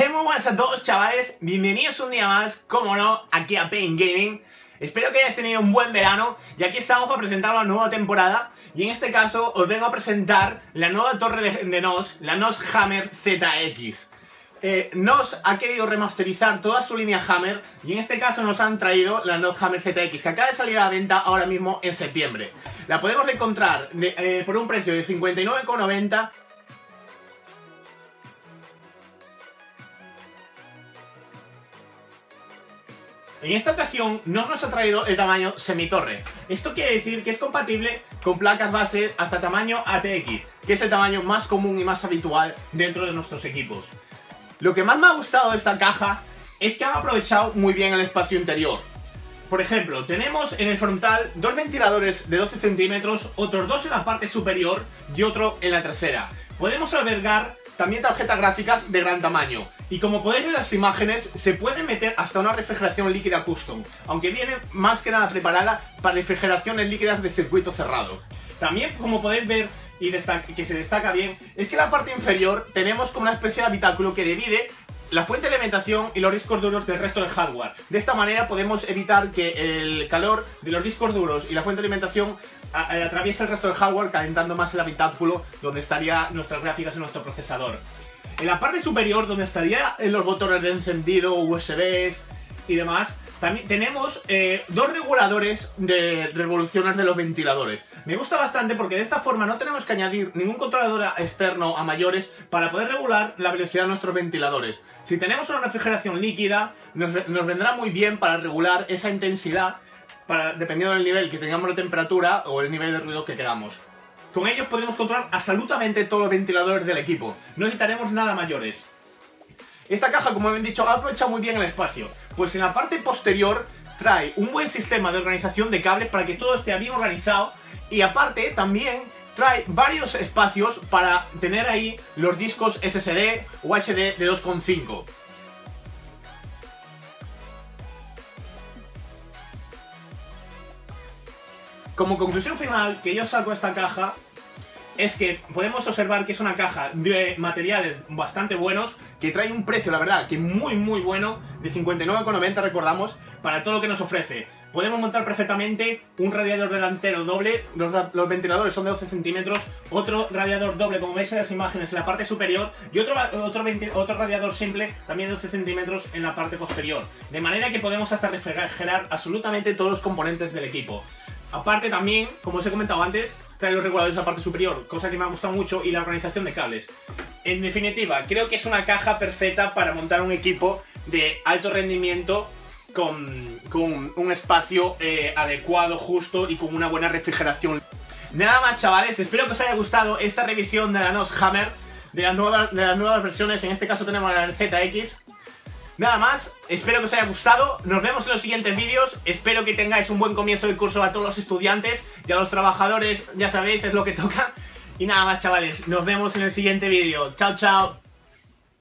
Hey, muy buenas a todos chavales, bienvenidos un día más, como no, aquí a Pain Gaming. Espero que hayáis tenido un buen verano y aquí estamos para presentar la nueva temporada. Y en este caso os vengo a presentar la nueva torre de, NOS, la NOS Hammer ZX eh, NOS ha querido remasterizar toda su línea Hammer y en este caso nos han traído la NOS Hammer ZX que acaba de salir a la venta ahora mismo en septiembre. La podemos encontrar eh, por un precio de 59,90 En esta ocasión no nos ha traído el tamaño semitorre. Esto quiere decir que es compatible con placas base hasta tamaño ATX, que es el tamaño más común y más habitual dentro de nuestros equipos. Lo que más me ha gustado de esta caja es que han aprovechado muy bien el espacio interior. Por ejemplo, tenemos en el frontal dos ventiladores de 12 centímetros, otros dos en la parte superior y otro en la trasera. Podemos albergar también tarjetas gráficas de gran tamaño. Y como podéis ver en las imágenes, se puede meter hasta una refrigeración líquida custom, aunque viene más que nada preparada para refrigeraciones líquidas de circuito cerrado. También, como podéis ver, y que se destaca bien, es que en la parte inferior tenemos como una especie de habitáculo que divide la fuente de alimentación y los discos duros del resto del hardware. De esta manera podemos evitar que el calor de los discos duros y la fuente de alimentación atraviese el resto del hardware calentando más el habitáculo donde estarían nuestras gráficas en nuestro procesador. En la parte superior, donde estarían los botones de encendido, USBs y demás, también tenemos eh, dos reguladores de revoluciones de los ventiladores. Me gusta bastante porque de esta forma no tenemos que añadir ningún controlador externo a mayores para poder regular la velocidad de nuestros ventiladores. Si tenemos una refrigeración líquida, nos, vendrá muy bien para regular esa intensidad dependiendo del nivel que tengamos de temperatura o el nivel de ruido que queramos. Con ellos podemos controlar absolutamente todos los ventiladores del equipo. No necesitaremos nada mayores. Esta caja, como he dicho, aprovecha muy bien el espacio, pues en la parte posterior trae un buen sistema de organización de cables para que todo esté bien organizado y aparte también trae varios espacios para tener ahí los discos SSD o HD de 2.5. Como conclusión final que yo saco esta caja es que podemos observar que es una caja de materiales bastante buenos, que trae un precio, la verdad, que muy muy bueno, de 59,90 recordamos, para todo lo que nos ofrece. Podemos montar perfectamente un radiador delantero doble, los, ventiladores son de 12 centímetros, otro radiador doble, como veis en las imágenes, en la parte superior, y otro, otro, otro radiador simple, también de 12 centímetros, en la parte posterior. De manera que podemos hasta refrigerar absolutamente todos los componentes del equipo. Aparte también, como os he comentado antes, trae los reguladores a la parte superior, cosa que me ha gustado mucho, y la organización de cables. En definitiva, creo que es una caja perfecta para montar un equipo de alto rendimiento con, un espacio eh, adecuado, justo y con una buena refrigeración. Nada más chavales, espero que os haya gustado esta revisión de la NOS Hammer, de las nuevas, de las nuevas versiones, en este caso tenemos la ZX, Nada más, espero que os haya gustado, nos vemos en los siguientes vídeos, espero que tengáis un buen comienzo del curso a todos los estudiantes y a los trabajadores, ya sabéis, es lo que toca. Y nada más chavales, nos vemos en el siguiente vídeo, chao chao.